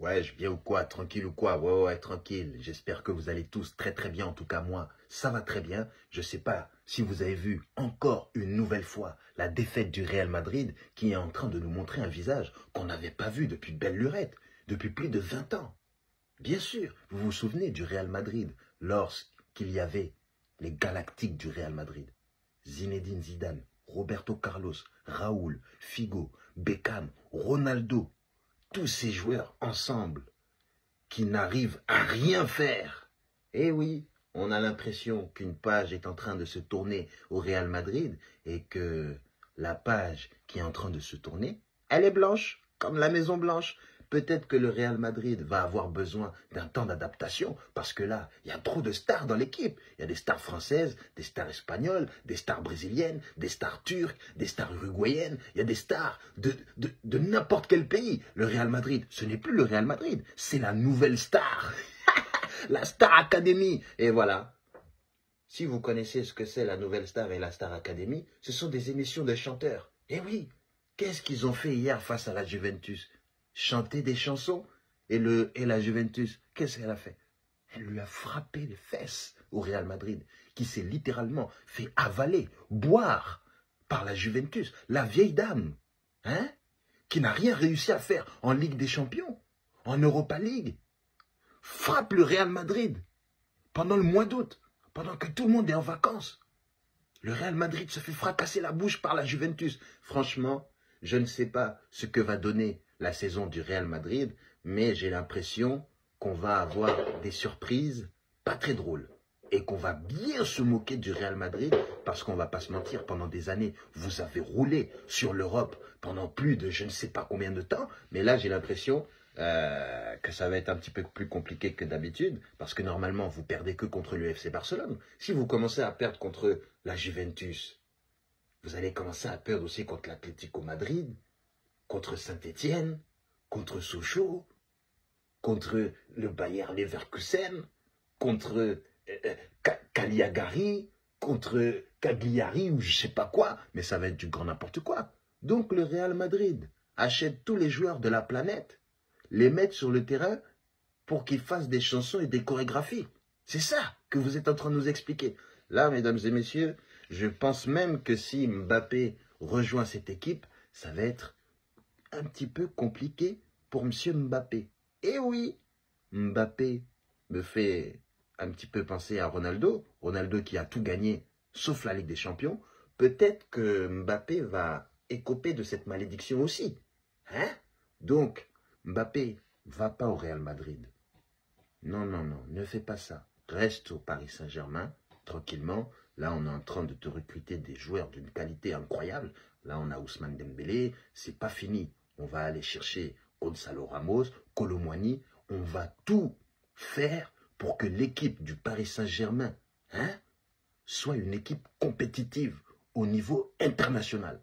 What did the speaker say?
Ouais, je viens ou quoi? Tranquille ou quoi? Ouais, ouais, tranquille. J'espère que vous allez tous très très bien. En tout cas, moi, ça va très bien. Je sais pas si vous avez vu encore une nouvelle fois la défaite du Real Madrid qui est en train de nous montrer un visage qu'on n'avait pas vu depuis belle lurette, depuis plus de 20 ans. Bien sûr, vous vous souvenez du Real Madrid lorsqu'il y avait les galactiques du Real Madrid? Zinedine Zidane, Roberto Carlos, Raoul, Figo, Beckham, Ronaldo, tous ces joueurs ensemble qui n'arrivent à rien faire. Eh oui, on a l'impression qu'une page est en train de se tourner au Real Madrid et que la page qui est en train de se tourner, elle est blanche, comme la Maison Blanche. Peut-être que le Real Madrid va avoir besoin d'un temps d'adaptation parce que là, il y a trop de stars dans l'équipe. Il y a des stars françaises, des stars espagnoles, des stars brésiliennes, des stars turques, des stars uruguayennes. Il y a des stars de, n'importe quel pays. Le Real Madrid, ce n'est plus le Real Madrid, c'est la nouvelle star. la Star Academy. Et voilà. Si vous connaissez ce que c'est la nouvelle star et la Star Academy, ce sont des émissions de chanteurs. Eh oui, qu'est-ce qu'ils ont fait hier face à la Juventus? Chanter des chansons. Et, le, et la Juventus, qu'est-ce qu'elle a fait? Elle lui a frappé les fesses au Real Madrid, qui s'est littéralement fait avaler, boire par la Juventus, la vieille dame, hein, qui n'a rien réussi à faire en Ligue des Champions, en Europa League, frappe le Real Madrid pendant le mois d'août, pendant que tout le monde est en vacances. Le Real Madrid se fait fracasser la bouche par la Juventus. Franchement, je ne sais pas ce que va donner la saison du Real Madrid, mais j'ai l'impression qu'on va avoir des surprises pas très drôles et qu'on va bien se moquer du Real Madrid parce qu'on va pas se mentir, pendant des années, vous avez roulé sur l'Europe pendant plus de je ne sais pas combien de temps, mais là j'ai l'impression euh, que ça va être un petit peu plus compliqué que d'habitude parce que normalement vous perdez que contre l'UFC Barcelone. Si vous commencez à perdre contre la Juventus, vous allez commencer à perdre aussi contre l'Atlético Madrid, contre Saint-Étienne, contre Sochaux, contre le Bayer Leverkusen, contre euh, euh, contre Cagliari ou je sais pas quoi, mais ça va être du grand n'importe quoi. Donc le Real Madrid achète tous les joueurs de la planète, les met sur le terrain pour qu'ils fassent des chansons et des chorégraphies. C'est ça que vous êtes en train de nous expliquer. Là, mesdames et messieurs, je pense même que si Mbappé rejoint cette équipe, ça va être un petit peu compliqué pour M. Mbappé. Eh oui, Mbappé me fait un petit peu penser à Ronaldo. Ronaldo qui a tout gagné, sauf la Ligue des Champions. Peut-être que Mbappé va écoper de cette malédiction aussi. Hein? Donc, Mbappé, va pas au Real Madrid. Non, non, non, ne fais pas ça. Reste au Paris Saint-Germain, tranquillement. Là, on est en train de te recruter des joueurs d'une qualité incroyable. Là, on a Ousmane Dembélé. C'est pas fini on va aller chercher Gonzalo Ramos, Colomwani, on va tout faire pour que l'équipe du Paris Saint-Germain hein, soit une équipe compétitive au niveau international.